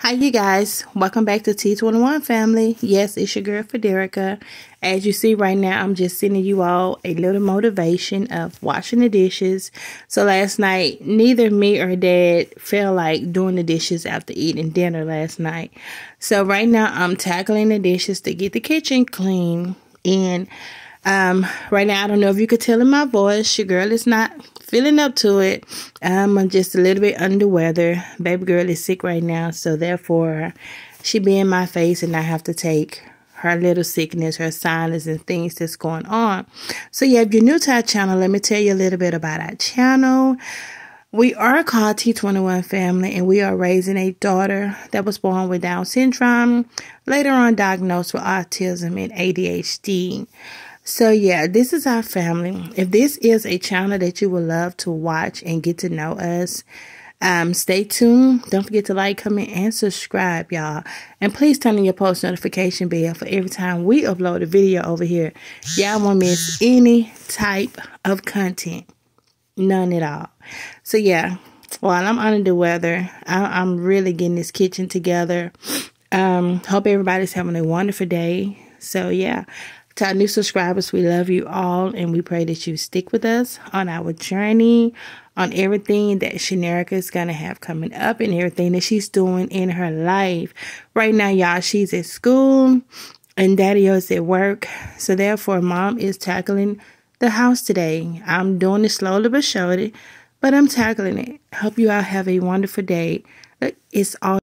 Hi you guys, welcome back to T21 family. Yes, it's your girl Federica. As you see right now, I'm just sending you all a little motivation of washing the dishes. So last night, neither me or dad felt like doing the dishes after eating dinner last night. So right now, I'm tackling the dishes to get the kitchen clean. And um, right now, I don't know if you could tell in my voice, your girl is not feeling up to it. I'm just a little bit under weather. Baby girl is sick right now, so therefore, she be in my face, and I have to take her little sickness, her sinus, and things that's going on. So, yeah, if you're new to our channel, let me tell you a little bit about our channel. We are called T21 Family, and we are raising a daughter that was born with Down syndrome, later on diagnosed with autism and ADHD. So, yeah, this is our family. If this is a channel that you would love to watch and get to know us, um, stay tuned. Don't forget to like, comment, and subscribe, y'all. And please turn on your post notification bell for every time we upload a video over here. Y'all won't miss any type of content. None at all. So, yeah, while I'm under the weather, I I'm really getting this kitchen together. Um, hope everybody's having a wonderful day. So, yeah, to our new subscribers, we love you all and we pray that you stick with us on our journey, on everything that Shanerica is going to have coming up and everything that she's doing in her life. Right now, y'all, she's at school and daddy is at work. So therefore, mom is tackling the house today. I'm doing it slowly but surely, but I'm tackling it. Hope you all have a wonderful day. It's all